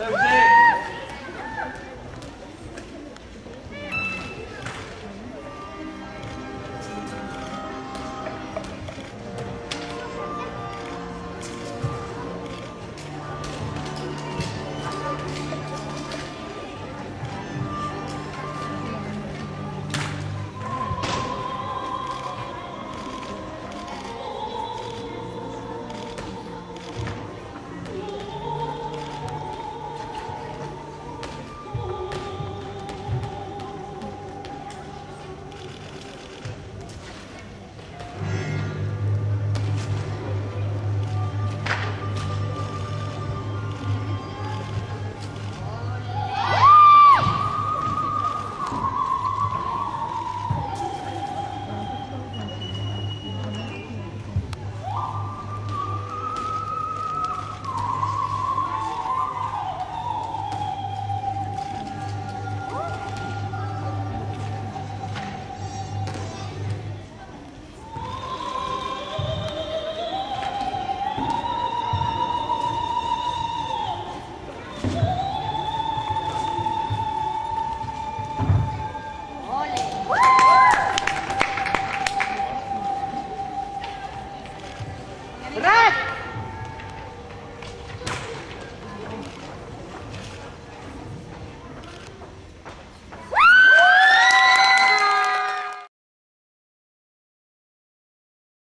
Go, Berat!